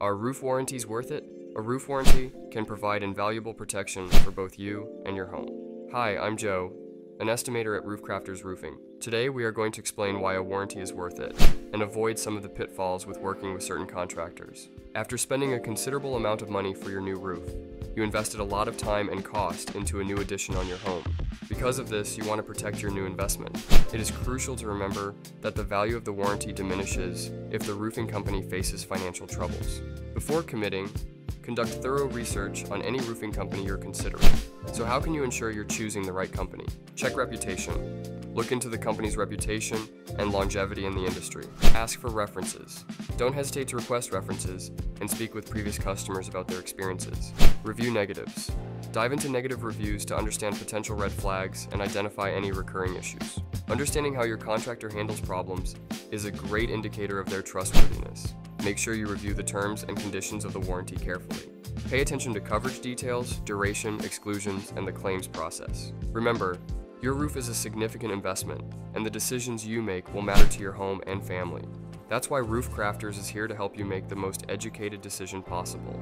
Are roof warranties worth it? A roof warranty can provide invaluable protection for both you and your home. Hi, I'm Joe, an estimator at Roofcrafters Roofing. Today we are going to explain why a warranty is worth it and avoid some of the pitfalls with working with certain contractors. After spending a considerable amount of money for your new roof, you invested a lot of time and cost into a new addition on your home. Because of this, you want to protect your new investment. It is crucial to remember that the value of the warranty diminishes if the roofing company faces financial troubles. Before committing, conduct thorough research on any roofing company you're considering. So how can you ensure you're choosing the right company? Check reputation. Look into the company's reputation and longevity in the industry. Ask for references. Don't hesitate to request references and speak with previous customers about their experiences. Review negatives. Dive into negative reviews to understand potential red flags and identify any recurring issues. Understanding how your contractor handles problems is a great indicator of their trustworthiness. Make sure you review the terms and conditions of the warranty carefully. Pay attention to coverage details, duration, exclusions, and the claims process. Remember, your roof is a significant investment, and the decisions you make will matter to your home and family. That's why Roof Crafters is here to help you make the most educated decision possible.